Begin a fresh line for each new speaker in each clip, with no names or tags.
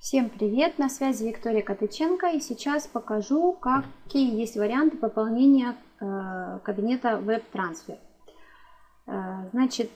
Всем привет! На связи Виктория Катыченко и сейчас покажу, какие есть варианты пополнения э, кабинета WebTransfer. Э, значит,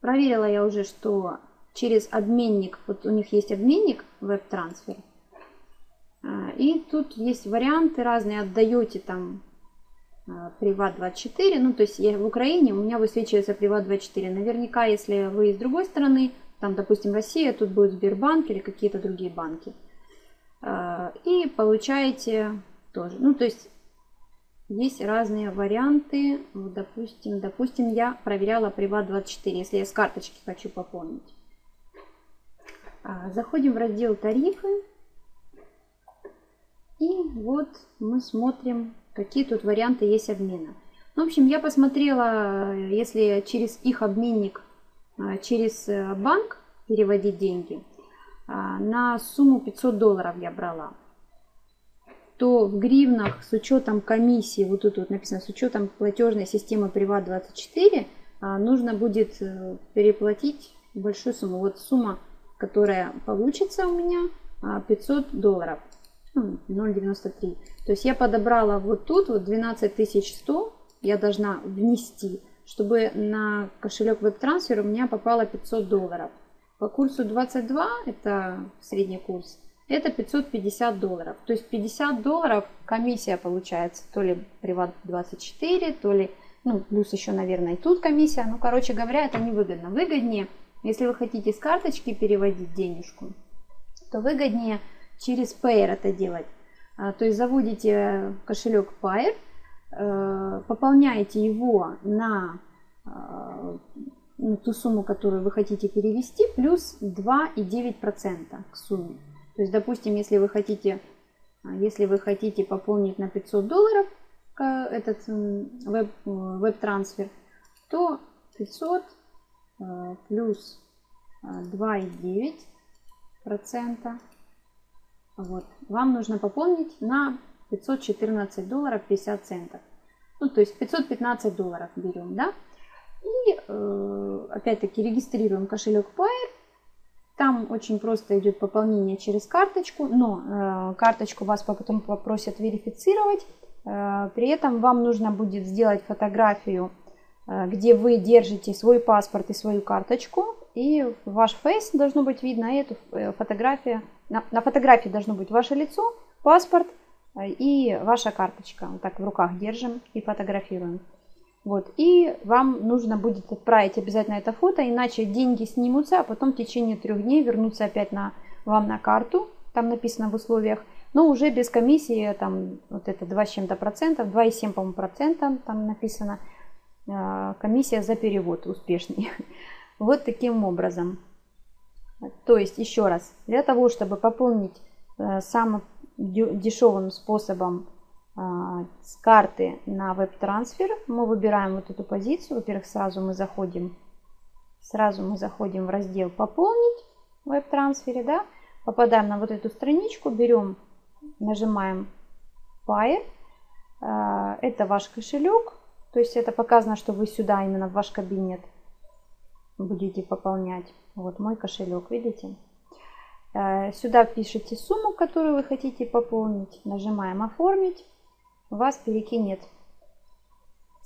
проверила я уже, что через обменник, вот у них есть обменник WebTransfer, э, и тут есть варианты разные, отдаете там Privat24, ну то есть я в Украине, у меня высвечивается Privat24. Наверняка, если вы из другой страны, там, допустим, Россия, тут будет Сбербанк или какие-то другие банки. А, и получаете тоже. Ну, то есть есть разные варианты. Вот, допустим, допустим, я проверяла Приват24, если я с карточки хочу пополнить. А, заходим в раздел тарифы. И вот мы смотрим, какие тут варианты есть обмена. Ну, в общем, я посмотрела, если через их обменник через э, банк переводить деньги, а, на сумму 500 долларов я брала, то в гривнах с учетом комиссии, вот тут вот написано, с учетом платежной системы Приват24, а, нужно будет э, переплатить большую сумму. Вот сумма, которая получится у меня, 500 долларов, 0,93. Ну, то есть я подобрала вот тут вот 12100, я должна внести чтобы на кошелек WebTransfer у меня попало 500 долларов. По курсу 22, это средний курс, это 550 долларов. То есть 50 долларов комиссия получается, то ли Приват 24, то ли, ну, плюс еще, наверное, и тут комиссия. Ну, короче говоря, это невыгодно. Выгоднее, если вы хотите с карточки переводить денежку, то выгоднее через Payer это делать. А, то есть заводите кошелек Payer, пополняете его на э, ну, ту сумму, которую вы хотите перевести, плюс 2,9% к сумме. То есть, допустим, если вы хотите, э, если вы хотите пополнить на 500 долларов этот веб-трансфер, то 500 плюс 2,9% вот, вам нужно пополнить на 514 долларов 50 центов. Ну, то есть 515 долларов берем, да. И э, опять-таки регистрируем кошелек Pair. Там очень просто идет пополнение через карточку, но э, карточку вас потом попросят верифицировать. Э, при этом вам нужно будет сделать фотографию, э, где вы держите свой паспорт и свою карточку. И ваш фейс должно быть видно, и эту э, фотографию. На, на фотографии должно быть ваше лицо, паспорт – и ваша карточка. Вот так в руках держим и фотографируем. Вот. И вам нужно будет отправить обязательно это фото, иначе деньги снимутся, а потом в течение трех дней вернутся опять на, вам на карту. Там написано в условиях. Но уже без комиссии, там вот это 2 с чем-то процентов, 2,7 по-моему процента там написано. А, комиссия за перевод успешный. Вот таким образом. То есть, еще раз, для того, чтобы пополнить э, самый дешевым способом а, с карты на веб-трансфер. Мы выбираем вот эту позицию. Во-первых, сразу мы заходим, сразу мы заходим в раздел «Пополнить» в веб-трансфере, да, попадаем на вот эту страничку, берем, нажимаем Pair. А, это ваш кошелек, то есть это показано, что вы сюда именно в ваш кабинет будете пополнять. Вот мой кошелек, видите? Э, сюда пишите сумму, которую вы хотите пополнить. Нажимаем «Оформить». Вас перекинет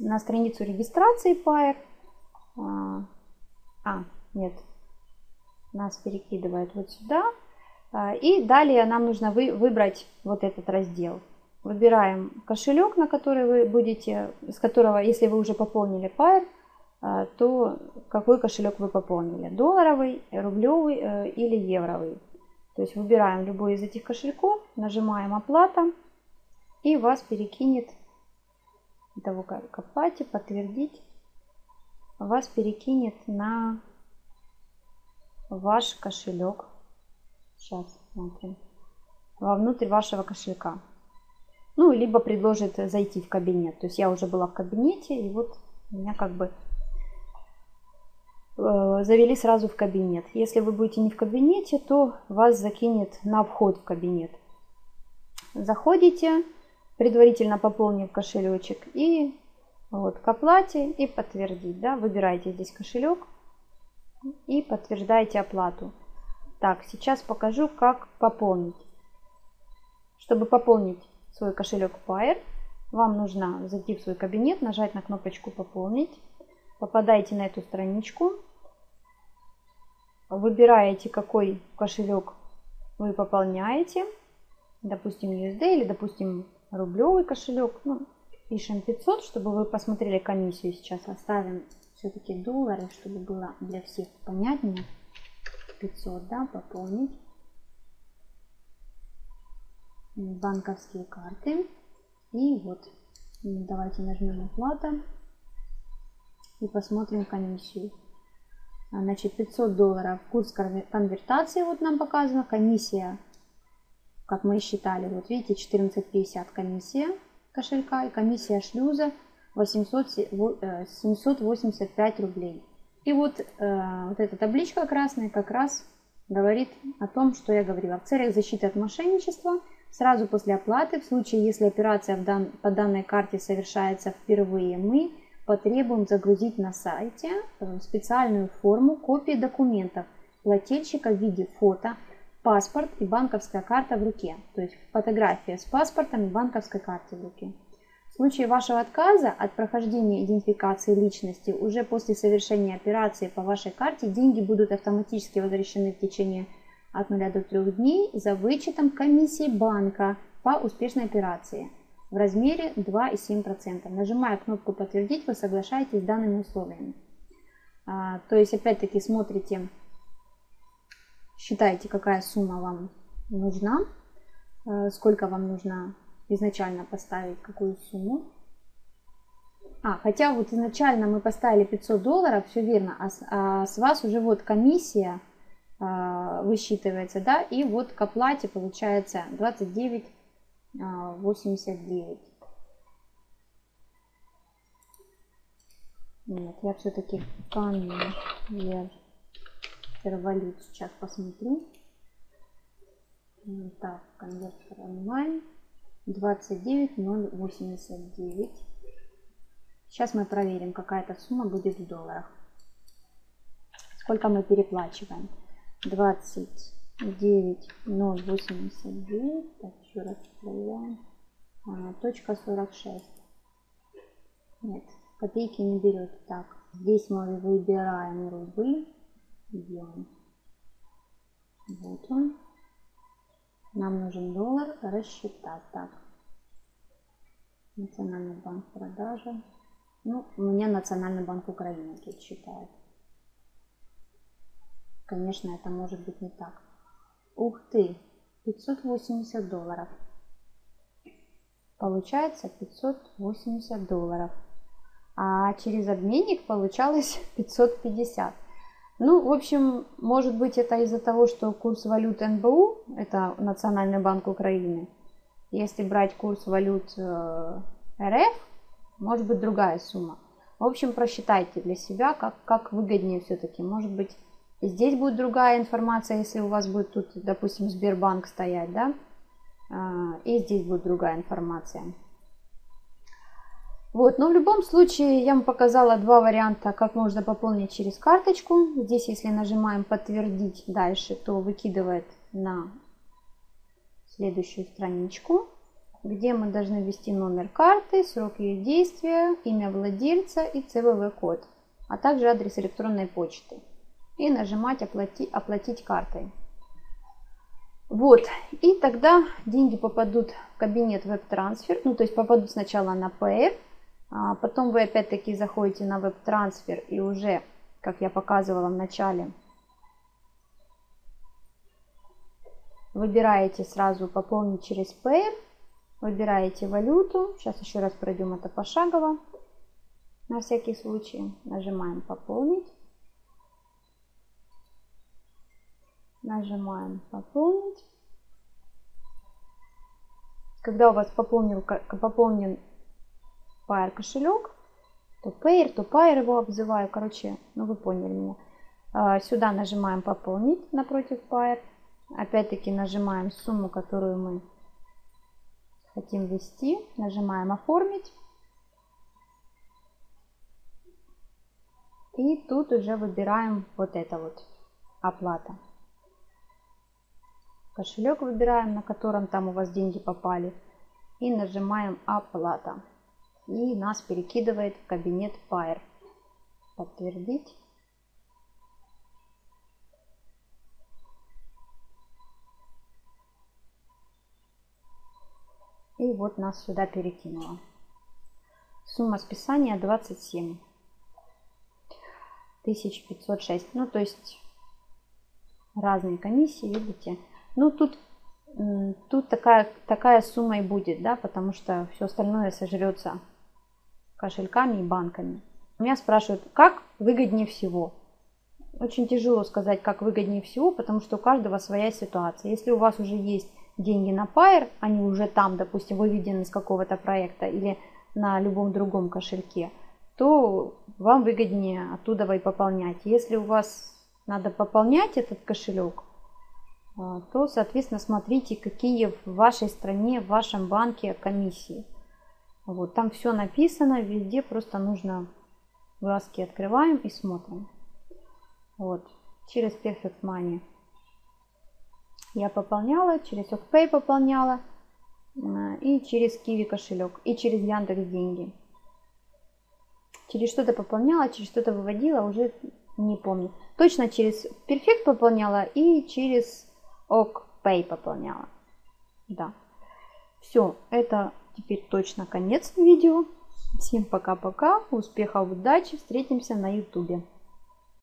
на страницу регистрации Pair. А, а, нет, нас перекидывает вот сюда. А, и далее нам нужно вы, выбрать вот этот раздел. Выбираем кошелек, на который вы будете, с которого, если вы уже пополнили Pair, а, то какой кошелек вы пополнили. Долларовый, рублевый э, или евровый. То есть выбираем любой из этих кошельков, нажимаем оплата и вас перекинет того к оплате, подтвердить, вас перекинет на ваш кошелек. Сейчас смотрим. Вовнутрь вашего кошелька. Ну, либо предложит зайти в кабинет. То есть я уже была в кабинете, и вот меня как бы завели сразу в кабинет. Если вы будете не в кабинете, то вас закинет на вход в кабинет. Заходите, предварительно пополнив кошелечек и вот к оплате и подтвердить. Да, выбираете здесь кошелек и подтверждаете оплату. Так, сейчас покажу, как пополнить. Чтобы пополнить свой кошелек Pair, вам нужно зайти в свой кабинет, нажать на кнопочку «Пополнить». Попадаете на эту страничку. Выбираете, какой кошелек вы пополняете. Допустим, USD или, допустим, рублевый кошелек. Ну, пишем 500, чтобы вы посмотрели комиссию. Сейчас оставим все-таки доллары, чтобы было для всех понятнее. 500, да, пополнить. Банковские карты. И вот, давайте нажмем оплата и посмотрим комиссию. Значит, 500 долларов курс конвертации, вот нам показано, комиссия, как мы считали, вот видите, 14,50 комиссия кошелька и комиссия шлюза 800, 785 э, рублей. И вот, э, вот эта табличка красная как раз говорит о том, что я говорила. В целях защиты от мошенничества сразу после оплаты, в случае, если операция в дан, по данной карте совершается впервые, мы потребуем загрузить на сайте э, специальную форму копии документов плательщика в виде фото, паспорт и банковская карта в руке. То есть фотография с паспортом и банковской картой в руке. В случае вашего отказа от прохождения идентификации личности уже после совершения операции по вашей карте деньги будут автоматически возвращены в течение от 0 до 3 дней за вычетом комиссии банка по успешной операции в размере 2,7%. Нажимая кнопку «Подтвердить», вы соглашаетесь с данными условиями. А, то есть, опять-таки, смотрите, считаете, какая сумма вам нужна, а, сколько вам нужно изначально поставить, какую сумму. А, хотя вот изначально мы поставили 500 долларов, все верно, а с, а с вас уже вот комиссия а, высчитывается, да, и вот к оплате получается 29 а, 89. Нет, я все-таки конвертер валют сейчас посмотрю. Так, конвертер онлайн. 29,089. Сейчас мы проверим, какая эта сумма будет в долларах. Сколько мы переплачиваем? 20 29089. Так, еще раз проверяем. А, точка 46. Нет, копейки не берет. Так, здесь мы выбираем рубль. Идем. Вот он. Нам нужен доллар рассчитать. Так. Национальный банк продажа. Ну, у меня Национальный банк Украины тут считает. Конечно, это может быть не так. Ух ты, 580 долларов. Получается 580 долларов. А через обменник получалось 550. Ну, в общем, может быть это из-за того, что курс валют НБУ, это Национальный банк Украины, если брать курс валют э, РФ, может быть другая сумма. В общем, просчитайте для себя, как, как выгоднее все-таки. Может быть, здесь будет другая информация, если у вас будет тут, допустим, Сбербанк стоять, да, а, и здесь будет другая информация. Вот, но в любом случае я вам показала два варианта, как можно пополнить через карточку. Здесь, если нажимаем подтвердить дальше, то выкидывает на следующую страничку, где мы должны ввести номер карты, срок ее действия, имя владельца и ЦВВ-код, а также адрес электронной почты. И нажимать оплати, «Оплатить картой». Вот, и тогда деньги попадут в кабинет веб-трансфер, ну то есть попадут сначала на Payer, а потом вы опять-таки заходите на веб-трансфер и уже, как я показывала в начале, выбираете сразу пополнить через Payer, выбираете валюту. Сейчас еще раз пройдем это пошагово. На всякий случай нажимаем пополнить. Нажимаем пополнить. Когда у вас пополнил, пополнен Pair кошелек, то Pair, то Pair его обзываю. Короче, ну вы поняли меня. А, сюда нажимаем пополнить напротив Pair. Опять-таки нажимаем сумму, которую мы хотим ввести. Нажимаем оформить. И тут уже выбираем вот это вот оплата. Кошелек выбираем, на котором там у вас деньги попали. И нажимаем оплата. И нас перекидывает в кабинет Pair. Подтвердить. И вот нас сюда перекинуло. Сумма списания 27 1506. Ну, то есть разные комиссии, видите. Ну, тут, тут такая, такая сумма и будет, да, потому что все остальное сожрется кошельками и банками. Меня спрашивают, как выгоднее всего? Очень тяжело сказать, как выгоднее всего, потому что у каждого своя ситуация. Если у вас уже есть деньги на Pair, они уже там, допустим, выведены с какого-то проекта или на любом другом кошельке, то вам выгоднее оттуда и пополнять. Если у вас надо пополнять этот кошелек, то, соответственно, смотрите, какие в вашей стране, в вашем банке комиссии. Вот, там все написано, везде просто нужно глазки открываем и смотрим. Вот, через Perfect Money я пополняла, через OkPay пополняла и через Kiwi кошелек, и через Яндекс деньги. Через что-то пополняла, через что-то выводила, уже не помню. Точно через Perfect пополняла и через OkPay пополняла. Да. Все, это теперь точно конец видео. Всем пока-пока, успехов, удачи, встретимся на ютубе.